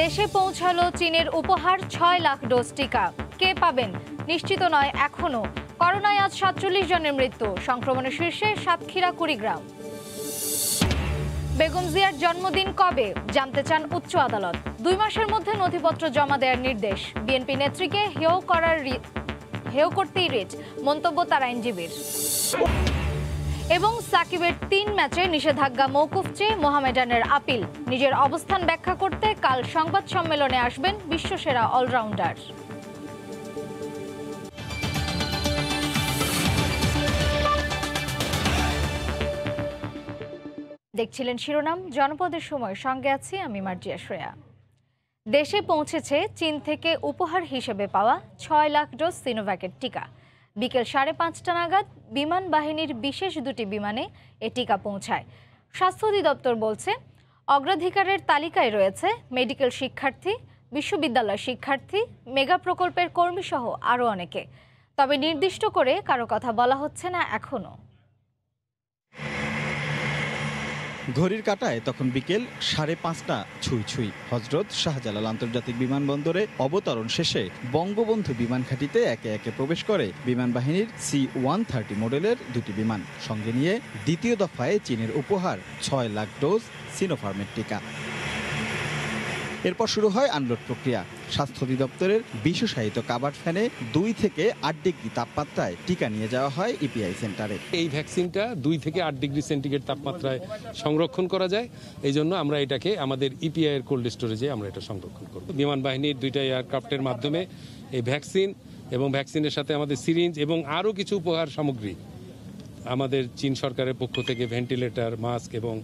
দেশে পৌঁছালো চীনের উপহার ছয় লাখ ডোজ টিকা। কে পাবেন? নিশ্চিত নয় এখনও। করোনায় আজ সাতচল্লিশ জনের মৃত্যু। সংক্রমণের শীর্ষে সাতক্ষীরা, কুড়িগ্রাম। বেগম জিয়ার জন্মদিন কবে? জানতে চান উচ্চ আদালত। দুই মাসের মধ্যে নথিপত্র জমা দেওয়ার নির্দেশ। বিএনপি নেত্রীকে হেয় করার হেয় করতেই রিট। মন্তব্য তার আইনজীবীর। এবং সাকিবের তিন ম্যাচে নিষেধাজ্ঞা মৌকুফ চেয়ে মোহামেডানের আপিল। নিজের অবস্থান ব্যাখ্যা করতে কাল সংবাদ সম্মেলনে আসবেন বিশ্বসেরা অলরাউন্ডার। দেখছিলেন শিরোনাম, জনপদের সময়। সঙ্গে আছি আমি মার্জিয়া শ্রেয়া। দেশে পৌঁছেছে চীন থেকে উপহার হিসেবে পাওয়া ছয় লাখ ডোজ সিনোভ্যাকের টিকা। বিকেল সাড়ে পাঁচটা নাগাদ বিমান বাহিনীর বিশেষ দুটি বিমানে এ টিকা পৌঁছায়। স্বাস্থ্য অধিদপ্তর বলছে, অগ্রাধিকারের তালিকায় রয়েছে মেডিকেল শিক্ষার্থী, বিশ্ববিদ্যালয় শিক্ষার্থী, মেগা প্রকল্পের কর্মীসহ আরও অনেকে। তবে নির্দিষ্ট করে কারও কথা বলা হচ্ছে না এখনও। ঘড়ির কাটায় তখন বিকেল সাড়ে পাঁচটা ছুঁই ছুঁই হজরত শাহজালাল আন্তর্জাতিক বিমানবন্দরে অবতরণ শেষে বঙ্গবন্ধু বিমান ঘাঁটিতে একে একে প্রবেশ করে বিমান বাহিনীর সি ওয়ান থার্টি মডেলের দুটি বিমান। সঙ্গে নিয়ে দ্বিতীয় দফায় চীনের উপহার ছয় লাখ ডোজ সিনোফার্মের টিকা এরপর শুরু হয় আনলোড প্রক্রিয়া। স্বাস্থ্য অধিদপ্তরের বিশেষায়িত কাবার ফ্যানে দুই থেকে আট ডিগ্রি তাপমাত্রায় টিকা নিয়ে যাওয়া হয় ইপিআই সেন্টারে। এই ভ্যাকসিনটা দুই থেকে আট ডিগ্রি সেন্টিগ্রেড তাপমাত্রায় সংরক্ষণ করা যায়। এই জন্য আমরা এটাকে আমাদের ইপিআই এর কোল্ড স্টোরেজে আমরা এটা সংরক্ষণ করব। বিমান বাহিনীর দুইটা এয়ারক্রাফটের মাধ্যমে এই ভ্যাকসিন এবং ভ্যাকসিনের সাথে আমাদের সিরিঞ্জ এবং আরও কিছু উপহার সামগ্রী আমাদের চীন সরকারের পক্ষ থেকে ভেন্টিলেটর, মাস্ক এবং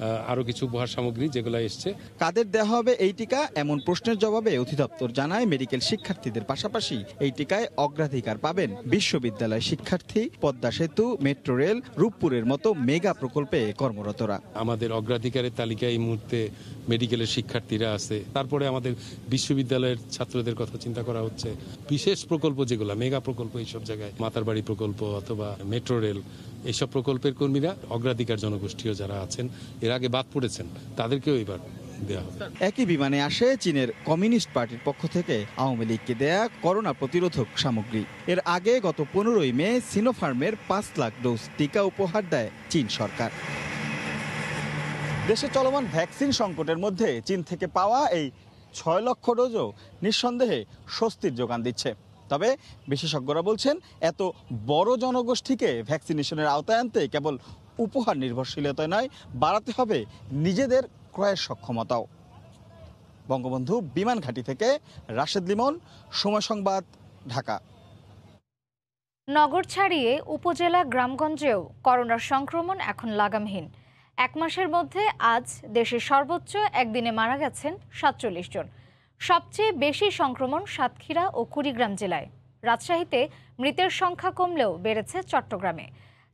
আরও কিছু উপহার সামগ্রী যেগুলো এসছে। কাদের দেওয়া হবে এই টিকা? এমন প্রশ্নের জবাবে অধিদপ্তর জানায় মেডিকেল শিক্ষার্থীদের পাশাপাশি। এই টিকায় অগ্রাধিকার পাবেন বিশ্ববিদ্যালয় শিক্ষার্থী পদ্মা সেতু মেট্রো রেল রূপপুরের মতো মেগা প্রকল্পে কর্মরতরা। আমাদের অগ্রাধিকারের তালিকায় এই মুহূর্তে মেডিকেলের শিক্ষার্থীরা আছে। তারপরে আমাদের বিশ্ববিদ্যালয়ের ছাত্রদের কথা চিন্তা করা হচ্ছে। বিশেষ প্রকল্প যেগুলো মেগা প্রকল্প এইসব জায়গায় মাতারবাড়ি প্রকল্প অথবা মেট্রো রেল এইসব প্রকল্পের কর্মীরা অগ্রাধিকার জনগোষ্ঠীও যারা আছেন, এর আগে বাদ পড়েছেন, তাদেরকেও এবার একই বিমানে আসে চীনের কমিউনিস্ট পার্টির পক্ষ থেকে আওয়ামী লীগকে দেয়া করোনা প্রতিরোধক সামগ্রী। এর আগে গত পনেরোই মে সিনোফার্মের পাঁচ লাখ ডোজ টিকা উপহার দেয় চীন সরকার। দেশে চলমান ভ্যাকসিন সংকটের মধ্যে চীন থেকে পাওয়া এই ছয় লক্ষ ডোজও নিঃসন্দেহে স্বস্তির যোগান দিচ্ছে। তবে বিশেষজ্ঞরা বলছেন, এত বড় জনগোষ্ঠীকে ভ্যাকসিনেশনের আওতায় আনতে কেবল উপহার নির্ভরশীলতায় নয়, বাড়াতে হবে নিজেদের ক্রয়ের সক্ষমতাও। বঙ্গবন্ধু বিমান ঘাঁটি থেকে রাশেদ লিমন, সময় সংবাদ, ঢাকা। নগর ছাড়িয়ে উপজেলা গ্রামগঞ্জেও করোনার সংক্রমণ এখন লাগামহীন। এক মাসের মধ্যে আজ দেশের সর্বোচ্চ একদিনে মারা গেছেন সাতচল্লিশ জন। সবচেয়ে বেশি সংক্রমণ সাতক্ষীরা ও কুড়িগ্রাম জেলায়। রাজশাহীতে মৃতের সংখ্যা কমলেও বেড়েছে চট্টগ্রামে।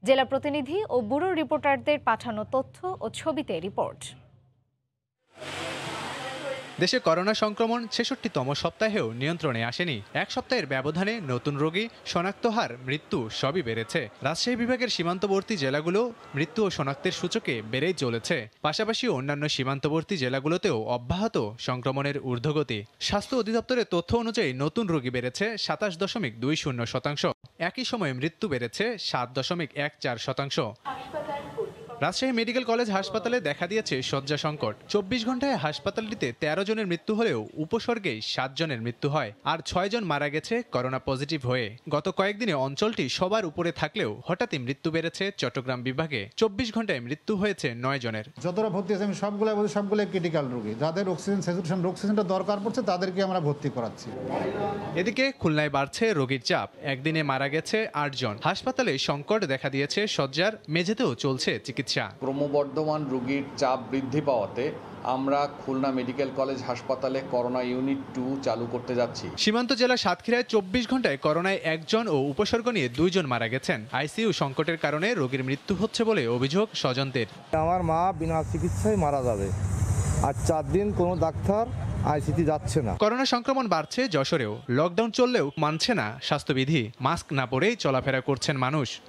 জেলা প্রতিনিধি ও ব্যুরো রিপোর্টারদের পাঠানো তথ্য ও ছবিতে রিপোর্ট। দেশে করোনা সংক্রমণ ছেষট্টিতম সপ্তাহেও নিয়ন্ত্রণে আসেনি। এক সপ্তাহের ব্যবধানে নতুন রোগী, শনাক্ত হার, মৃত্যু সবই বেড়েছে। রাজশাহী বিভাগের সীমান্তবর্তী জেলাগুলো মৃত্যু ও শনাক্তের সূচকে বেড়েই চলেছে। পাশাপাশি অন্যান্য সীমান্তবর্তী জেলাগুলোতেও অব্যাহত সংক্রমণের ঊর্ধ্বগতি। স্বাস্থ্য অধিদপ্তরের তথ্য অনুযায়ী নতুন রোগী বেড়েছে সাতাশ দশমিক দুই শূন্য শতাংশ। একই সময়ে মৃত্যু বেড়েছে সাত দশমিক এক চার শতাংশ। রাজশাহী মেডিকেল কলেজ হাসপাতালে দেখা দিয়েছে শয্যা সংকট। চব্বিশ ঘন্টায় হাসপাতালটিতে তেরো জনের মৃত্যু হলেও উপসর্গেই সাত জনের মৃত্যু হয়। আর ছয় জন মারা গেছে করোনা পজিটিভ হয়ে। গত কয়েকদিনে অঞ্চলটি সবার উপরে থাকলেও হঠাৎই মৃত্যু বেড়েছে চট্টগ্রাম বিভাগে। চব্বিশ ঘন্টায় মৃত্যু হয়েছে নয় জনের। যতটা ভর্তি আছে আমি সবগুলো বলছি সবগুলো ক্রিটিক্যাল রোগী। যাদের অক্সিজেন স্যাচুরেশন অক্সিজেনটা দরকার পড়ছে তাদেরকে আমরা ভর্তি করাচ্ছি। এদিকে খুলনায় বাড়ছে রোগীর চাপ। একদিনে মারা গেছে আটজন হাসপাতালে সংকট দেখা দিয়েছে শয্যার মেঝেতেও চলছে চিকিৎসা। ক্রমবর্ধমান রোগীর চাপ বৃদ্ধি পাওয়াতে আমরা খুলনা মেডিকেল কলেজ হাসপাতালে করোনা ইউনিট টু চালু করতে যাচ্ছি। সীমান্ত জেলা সাতক্ষীরায় চব্বিশ ঘন্টায় করোনায় একজন ও উপসর্গ নিয়ে দুইজন মারা গেছেন। আইসিইউ সংকটের কারণে রোগীর মৃত্যু হচ্ছে বলে অভিযোগ স্বজনদের। আমার মা বিনা চিকিৎসায় মারা যাবে। আর চার দিন কোনো ডাক্তার আইসিটি যাচ্ছে না। করোনা সংক্রমণ বাড়ছে যশোরেও। লকডাউন চললেও মানছে না স্বাস্থ্যবিধি। মাস্ক না পরেই চলাফেরা করছেন মানুষ।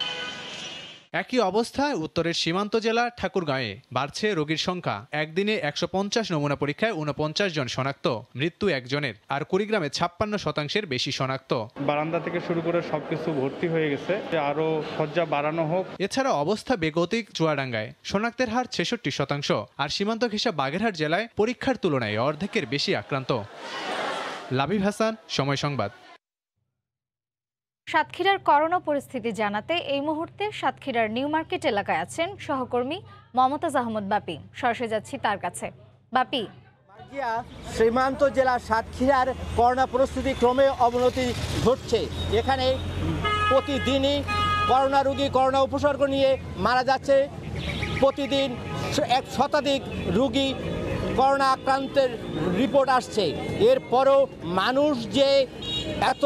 একই অবস্থায় উত্তরের সীমান্ত জেলা ঠাকুরগাঁয়ে বাড়ছে রোগীর সংখ্যা। একদিনে একশো পঞ্চাশ নমুনা পরীক্ষায় উনপঞ্চাশ জন শনাক্ত মৃত্যু একজনের আর কুড়িগ্রামে ছাপ্পান্ন শতাংশের বেশি শনাক্ত। বারান্দা থেকে শুরু করে সবকিছু ভর্তি হয়ে গেছে আরও শয্যা বাড়ানো হোক। এছাড়া অবস্থা বেগতিক চুয়াডাঙ্গায় শনাক্তের হার ছেষট্টি শতাংশ আর সীমান্ত ঘেঁষা বাগেরহাট জেলায় পরীক্ষার তুলনায় অর্ধেকের বেশি আক্রান্ত। লাবিব হাসান সময় সংবাদ। সাতক্ষীরার করোনা পরিস্থিতি জানাতে এই মুহূর্তে সাতক্ষীরার নিউ মার্কেট এলাকায় আছেন সহকর্মী মমতাজ আহমদ বাপি। সরাসরি যাচ্ছি তার কাছে। বাপি। সীমান্ত জেলার সাতক্ষীরার করোনা পরিস্থিতি ক্রমে অবনতি ঘটছে। এখানে প্রতিদিনই করোনা রোগী করোনা উপসর্গ নিয়ে মারা যাচ্ছে। প্রতিদিন এক শতাধিক রুগী করোনা আক্রান্তের রিপোর্ট আসছে। এরপরও মানুষ যে এত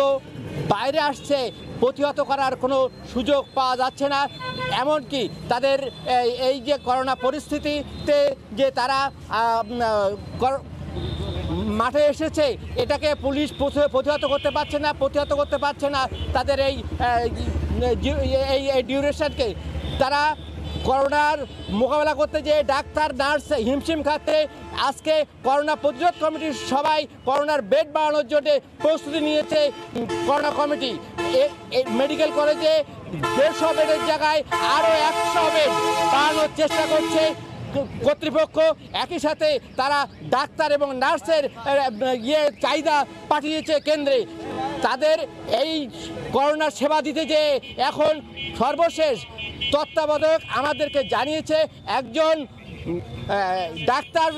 বাইরে আসছে, প্রতিহত করার কোনো সুযোগ পাওয়া যাচ্ছে না। এমনকি তাদের এই- যে করোনা পরিস্থিতিতে যে তারা মাঠে এসেছে, এটাকে পুলিশ প্রতিহত করতে পারছে না, প্রতিহত করতে পারছে না। তাদের এই এই এই ডিউরেশনকে তারা করোনার মোকাবেলা করতে যে ডাক্তার, নার্স হিমশিম খাচ্ছে আজকে করোনা প্রতিরোধ কমিটির সবাই করোনার বেড বাড়ানোর জন্য প্রস্তুতি নিয়েছে করোনা কমিটি। মেডিকেল কলেজে দেড়শো বেডের জায়গায় আরও একশো বেড বাড়ানোর চেষ্টা করছে কর্তৃপক্ষ। একই সাথে তারা ডাক্তার এবং নার্সের ইয়ে চাহিদা পাঠিয়েছে কেন্দ্রে। তাদের এই করোনা সেবা দিতে যে এখন সর্বশেষ তত্ত্বাবধায়ক আমাদেরকে জানিয়েছে একজন ডাক্তার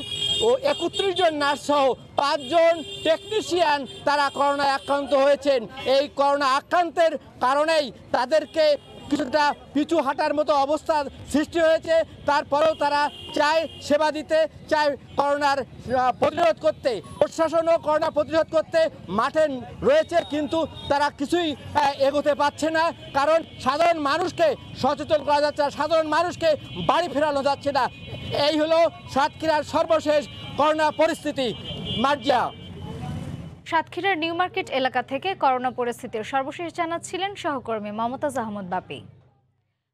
ও একত্রিশ জন নার্স সহ পাঁচজন টেকনিশিয়ান তারা করোনায় আক্রান্ত হয়েছেন। এই করোনা আক্রান্তের কারণেই তাদেরকে কিছুটা পিছু হাঁটার মতো অবস্থার সৃষ্টি হয়েছে। তারপরেও তারা চায় সেবা দিতে, চায় করোনার প্রতিরোধ করতে। প্রশাসনও করোনা প্রতিরোধ করতে মাঠে রয়েছে, কিন্তু তারা কিছুই এগোতে পারছে না। কারণ সাধারণ মানুষকে সচেতন করা যাচ্ছে না, সাধারণ মানুষকে বাড়ি ফেরানো যাচ্ছে না। এই হলো সাতক্ষীরার সর্বশেষ করোনা পরিস্থিতি। মার্জিয়া। সাতক্ষীরার নিউ মার্কেট এলাকা থেকে করোনা পরিস্থিতির সর্বশেষ জানাচ্ছিলেন সহকর্মী মমতাজ আহমদ বাপি।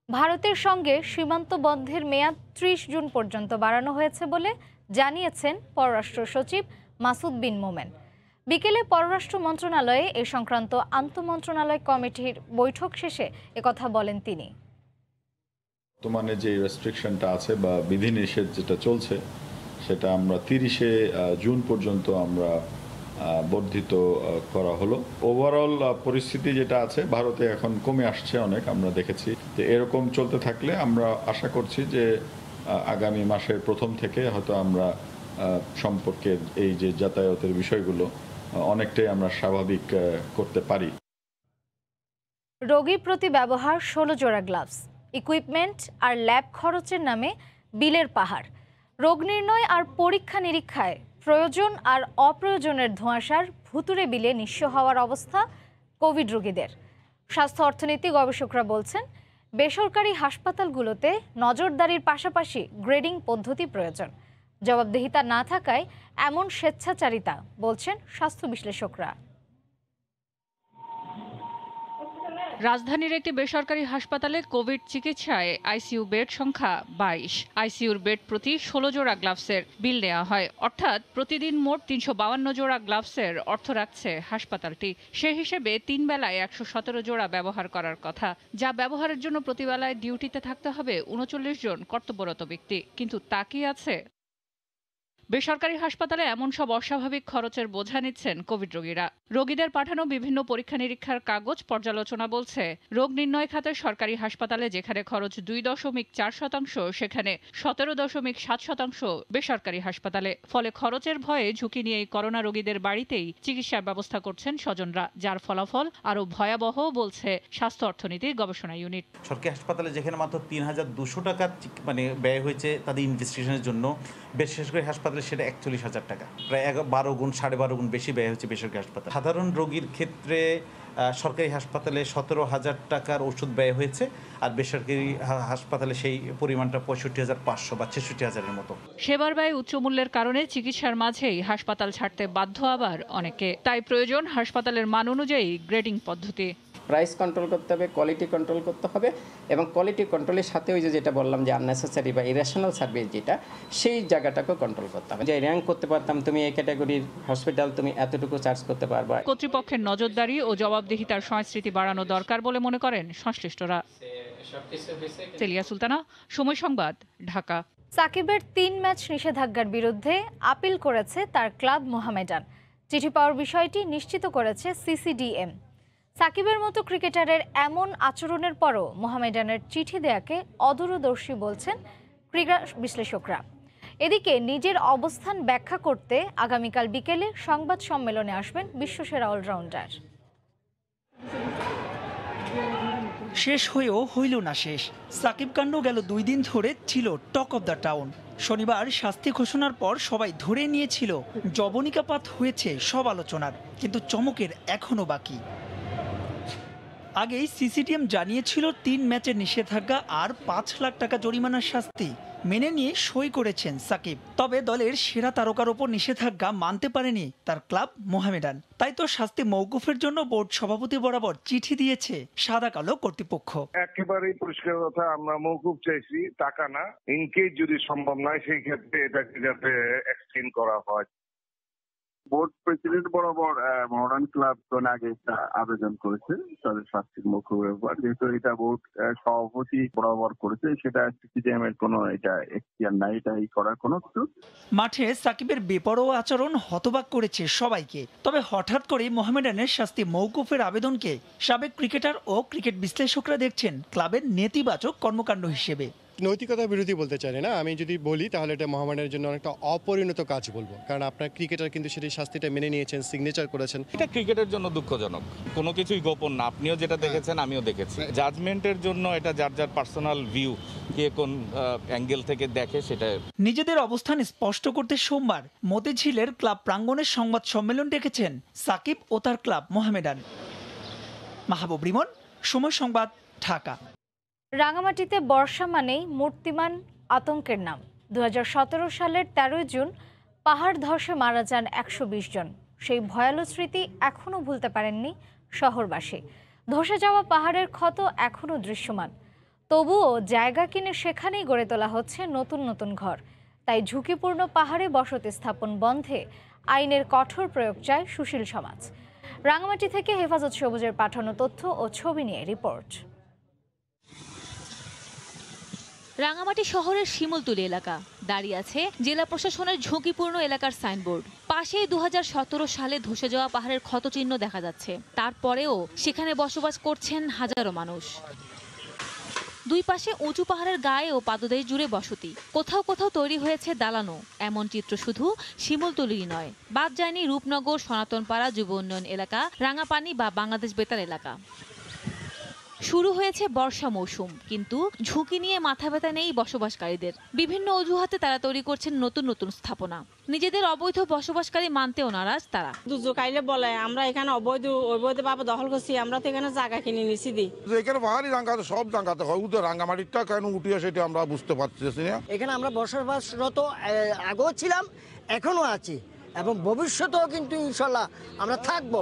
ভারতের সঙ্গে সীমান্ত বন্ধের মেয়াদ ত্রিশ জুন পর্যন্ত বাড়ানো হয়েছে বলে জানিয়েছেন পররাষ্ট্র সচিব মাসুদ বিন মোমেন। বিকেলে পররাষ্ট্র মন্ত্রণালয়ে এ সংক্রান্ত আন্তঃমন্ত্রণালয় কমিটির বৈঠক শেষে একথা বলেন তিনি। বর্তমানে যে রেস্ট্রিকশনটা আছে বা বিধিনিষেধ যেটা চলছে সেটা আমরা তিরিশে জুন পর্যন্ত আমরা বর্ধিত করা হলো। ওভারঅল পরিস্থিতি যেটা আছে ভারতে এখন কমে আসছে অনেক আমরা দেখেছি। যে এরকম চলতে থাকলে আমরা আশা করছি যে আগামী মাসের প্রথম থেকে হয়তো আমরা আহ, সম্পর্কের এই যে যাতায়াতের বিষয়গুলো অনেকটাই আমরা স্বাভাবিক করতে পারি। রোগীর প্রতি ব্যবহার ষোলো জোড়া গ্লাভস ইকুইপমেন্ট আর ল্যাব খরচের নামে বিলের পাহাড়। রোগ নির্ণয় আর পরীক্ষা নিরীক্ষায় প্রয়োজন আর অপ্রয়োজনের ধোঁয়াশার ভুতুরে বিলে নিঃস্ব হওয়ার অবস্থা কোভিড রোগীদের। স্বাস্থ্য অর্থনীতি গবেষকরা বলছেন, বেসরকারি হাসপাতালগুলোতে নজরদারির পাশাপাশি গ্রেডিং পদ্ধতি প্রয়োজন। জবাবদিহিতা না থাকায় এমন স্বেচ্ছাচারিতা, বলছেন স্বাস্থ্য বিশ্লেষকরা। রাজধানীর একটি বেসরকারি হাসপাতালে কোভিড চিকিৎসায় আইসিইউ বেড সংখ্যা বাইশ। আইসিইউর বেড প্রতি ষোলো জোড়া গ্লাভসের বিল নেওয়া হয়। অর্থাৎ প্রতিদিন মোট তিনশো বাউান্ন জোড়া গ্লাভসের অর্থ রাখছে হাসপাতালটি। সে হিসেবে তিন বেলায় একশো সতেরো জোড়া ব্যবহার করার কথা। যা ব্যবহারের জন্য প্রতিবেলায় ডিউটিতে থাকতে হবে উনচল্লিশ জন কর্তব্যরত ব্যক্তি। কিন্তু তা কি আছে? বেসরকারি হাসপাতালে এমন সব অস্বাভাবিক খরচের বোঝা নিচ্ছেন কোভিড রোগীরা। রোগীদের পাঠানো বিভিন্ন পরীক্ষা নিরীক্ষার কাগজ পর্যালোচনা বলছে, রোগ নির্ণয় খাতে সরকারি হাসপাতালে যেখানে খরচ দুই দশমিক চার শতাংশ, সেখানে সতেরো দশমিক সাত শতাংশ বেসরকারি হাসপাতালে। ফলে খরচের ভয়ে ঝুঁকি নিয়ে করোনা রোগীদের বাড়িতেই চিকিৎসার ব্যবস্থা করছেন স্বজনরা, যার ফলাফল আরও ভয়াবহ বলছে স্বাস্থ্য অর্থনীতি গবেষণা ইউনিট। সরকারি হাসপাতালে যেখানে মাত্র তিন হাজার দুশো টাকা মানে ব্যয় হয়েছে তাদের ইনভেস্টিগেশনের জন্য বেসরকারি হাসপাতালে সেটা একচল্লিশ হাজার টাকা। প্রায় বারো গুণ, সাড়ে বারো গুণ বেশি ব্যয় হচ্ছে বেসরকারি হাসপাতাল। সাধারণ রোগীর ক্ষেত্রে সরকারি হাসপাতালে সতেরো হাজার টাকার ওষুধ ব্যয় হয়েছে, আর বেসরকারি হাসপাতালে সেই পরিমাণটা পঁয়ষট্টি হাজার পাঁচশো বা ছেষট্টি হাজারের মতো। সেবার ব্যয় উচ্চমূল্যের কারণে চিকিৎসার মাঝেই হাসপাতাল ছাড়তে বাধ্য আবার অনেকে। তাই প্রয়োজন হাসপাতালের মান অনুযায়ী গ্রেডিং পদ্ধতি। প্রাইস কন্ট্রোল করতে হবে কোয়ালিটি কন্ট্রোল করতে হবে এবং কোয়ালিটি কন্ট্রোলের সাথে ওই যে যেটা বললাম যে আননেসেসারি বা ইরেশনাল সার্ভিস যেটা সেই জায়গাটাকেও কন্ট্রোল করতে হবে। যে র্যাঙ্ক করতে পারতাম তুমি এই ক্যাটাগরির হসপিটাল তুমি এতটুকু চার্জ করতে পারবা। কর্তৃপক্ষের নজরদারি ও জবাবদিহিতার সংস্কৃতি বাড়ানো দরকার বলে মনে করেন সংশ্লিষ্টরা। সেলিয়া সুলতানা সময় সংবাদ ঢাকা। সাকিবের তিন ম্যাচ নিষেধাজ্ঞার বিরুদ্ধে আপিল করেছে তার ক্লাব মোহামেডান। চিঠি পাওয়ার বিষয়টি নিশ্চিত করেছে সিসিডিএম। সাকিবের মতো ক্রিকেটারের এমন আচরণের পরও মোহামেডানের চিঠি দেয়াকে অদূরদর্শী বলছেন ক্রীড়া বিশ্লেষকরা। এদিকে নিজের অবস্থান ব্যাখ্যা করতে আগামীকাল বিকেলে সংবাদ সম্মেলনে আসবেন বিশ্বসেরা অলরাউন্ডার। শেষ হয়েও হইল না শেষ। সাকিব কাণ্ড গেল দুই দিন ধরে ছিল টক অব দ্য টাউন। শনিবার শাস্তি ঘোষণার পর সবাই ধরে নিয়েছিল, জবনিকাপাত হয়েছে সব আলোচনার, কিন্তু চমকের এখনও বাকি। আগেই সিসিটিএম জানিয়েছিল তিন ম্যাচের নিষেধাজ্ঞা আর পাঁচ লাখ টাকা জরিমানার শাস্তি। মেনে নিয়ে সই করেছেন সাকিব। তবে দলের সেরা তারকার ওপর নিষেধাজ্ঞা মানতে পারেনি তার ক্লাব মোহামেডান। তাই তো শাস্তি মৌকুফের জন্য বোর্ড সভাপতি বরাবর চিঠি দিয়েছে সাদা কালো কর্তৃপক্ষ। একেবারেই পরিষ্কার কথা, আমরা মৌকুফ চাইছি টাকা না। ইনকেস যদি সম্ভব নয়, সেই ক্ষেত্রে এটাকে যাতে এক্সটেন্ড করা হয়। বোর্ড প্রেসিডেন্ট বরাবর মডার্ন ক্লাব কোন আগে একটা আবেদন করেছে, তাদের শাস্তির ব্যাপার যেহেতু এটা বোর্ড সভাপতি বরাবর করেছে, সেটা সিসিডিএম এর কোনো এটা এখতিয়ার নাই, এটা করার কোনো কিছু। মাঠে সাকিবের বেপরোয়া আচরণ হতবাক করেছে সবাইকে। তবে হঠাৎ করে মোহামেডানের শাস্তি মৌকুফের আবেদনকে সাবেক ক্রিকেটার ও ক্রিকেট বিশ্লেষকরা দেখছেন ক্লাবের নেতিবাচক কর্মকাণ্ড হিসেবে। নৈতিকতা বিরোধী বলতে চাই না। আমি যদি বলি তাহলে এটা মহামানের জন্য অনেকটা অপরিণত কাজ বলব। কারণ আপনার ক্রিকেটার কিন্তু সেটি শাস্তিটা মেনে নিয়েছেন সিগনেচার করেছেন। এটা ক্রিকেটের জন্য দুঃখজনক। কোনো কিছুই গোপন না। আপনিও যেটা দেখেছেন আমিও দেখেছি। জাজমেন্টের জন্য এটা যার যার পার্সোনাল ভিউ কে কোন অ্যাঙ্গেল থেকে দেখে সেটা নিজেদের অবস্থান স্পষ্ট করতে সোমবার মতিঝিলের ক্লাব প্রাঙ্গণের সংবাদ সম্মেলন ডেকেছেন সাকিব ও তার ক্লাব মোহামেডান। মাহবুব রিমন সময় সংবাদ ঢাকা। রাঙামাটিতে বর্ষা মানেই মূর্তিমান আতঙ্কের নাম। দু হাজার সতেরো সালের তেরোই জুন পাহাড় ধসে মারা যান একশো বিশ জন। সেই ভয়ালো স্মৃতি এখনও ভুলতে পারেননি শহরবাসী। ধসে যাওয়া পাহাড়ের ক্ষত এখনও দৃশ্যমান। তবুও জায়গা কিনে সেখানেই গড়ে তোলা হচ্ছে নতুন নতুন ঘর। তাই ঝুঁকিপূর্ণ পাহাড়ে বসতি স্থাপন বন্ধে আইনের কঠোর প্রয়োগ চায় সুশীল সমাজ। রাঙামাটি থেকে হেফাজত সবুজের পাঠানো তথ্য ও ছবি নিয়ে রিপোর্ট। রাঙামাটি শহরের শিমুলতুলি এলাকা। দাঁড়িয়ে আছে জেলা প্রশাসনের ঝুঁকিপূর্ণ এলাকার সাইনবোর্ড। পাশেই দু হাজার সতেরো সালে ধসে যাওয়া পাহাড়ের ক্ষতচিহ্ন দেখা যাচ্ছে। তারপরেও সেখানে বসবাস করছেন হাজারো মানুষ। দুই পাশে উঁচু পাহাড়ের গায়ে ও পাদদেশ জুড়ে বসতি। কোথাও কোথাও তৈরি হয়েছে দালানো এমন চিত্র শুধু শিমুলতলিই নয়। বাদ যায়নি রূপনগর, সনাতনপাড়া যুব উন্নয়ন এলাকা, রাঙাপানি বা বাংলাদেশ বেতার এলাকা। শুরু হয়েছে বর্ষা মৌসুম কিন্তু ঝুঁকি নিয়ে মাথা ব্যথা নেই বসবাসকারীদের। বিভিন্ন অজুহাতে তারা তৈরি করছেন নতুন নতুন স্থাপনা। নিজেদের অবৈধ বসবাসকারী মানতেও নারাজ তারা। দুর্যোগ আইলে বলে আমরা এখানে অবৈধ অবৈধ ভাবে দখল করছি আমরা তো এখানে জায়গা কিনে নিছি দি। এখানে পাহাড়ি রাঙ্গাতে সব রাঙ্গাতে হয় উদয় রাঙ্গামাটিটা কেন উঠিয়ে সেটা আমরা বুঝতে পারতেছি না। এখানে আমরা বসবাসরত আগেও ছিলাম এখনও আছি। এবং ভবিষ্যতেও কিন্তু ইনশাল্লাহ আমরা থাকব।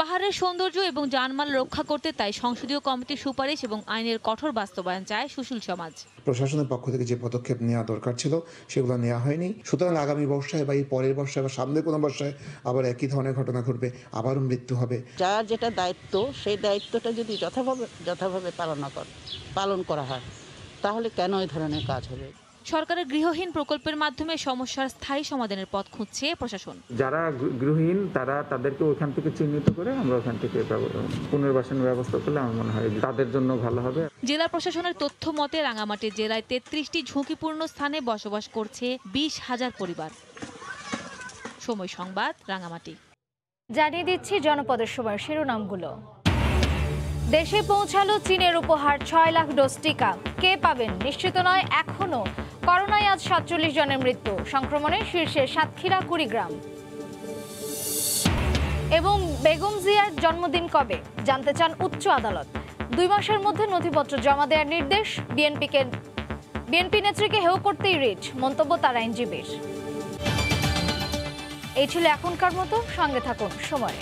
পাহাড়ের সৌন্দর্য এবং জানমাল রক্ষা করতে তাই সংসদীয় কমিটির সুপারিশ এবং আইনের কঠোর বাস্তবায়ন চায় সুশীল সমাজ। প্রশাসনের পক্ষ থেকে যে পদক্ষেপ নেওয়া দরকার ছিল সেগুলো নেওয়া হয়নি। সুতরাং আগামী বর্ষায় বা এই পরের বর্ষায় বা সামনে কোনো বর্ষায় আবার একই ধরনের ঘটনা ঘটবে আবারও মৃত্যু হবে। যার যেটা দায়িত্ব সেই দায়িত্বটা যদি যথাভাবে যথাভাবে পালন কর পালন করা হয় তাহলে কেন এই ধরনের কাজ হবে? সরকারের গৃহহীন প্রকল্পের মাধ্যমে সমস্যার স্থায়ী সমাধানের পথ খুঁজছে প্রশাসন। যারা গৃহহীন তারা তাদেরকে ওখান থেকে চিহ্নিত করে আমরা ওখান থেকে পুনর্বাসনের ব্যবস্থা করলে আমার মনে হয় তাদের জন্য ভালো হবে। জেলা প্রশাসনের তথ্য মতে রাঙামাটি জেলায় তেত্রিশটি ঝুঁকিপূর্ণ স্থানে বসবাস করছে বিশ হাজার পরিবার। সময় সংবাদ রাঙামাটি। জানিয়ে দিচ্ছি জনপদের সময় শিরোনামগুলো। দেশে পৌঁছালো চীনের উপহার ছয় লাখ ডোজ টিকা। কে পাবেন নিশ্চিত নয় এখনও করোনায় আজ সাতচল্লিশ জনের মৃত্যু। সংক্রমণে শীর্ষে সাতক্ষীরা, কুড়িগ্রাম। এবং বেগম জিয়ার জন্মদিন কবে? জানতে চান উচ্চ আদালত। দুই মাসের মধ্যে নথিপত্র জমা দেওয়ার নির্দেশ বিএনপিকে। বিএনপি নেত্রীকে হেউ করতেই রিট, মন্তব্য তার আইনজীবীর। এই ছিল এখনকার মতো। সঙ্গে থাকুন সময়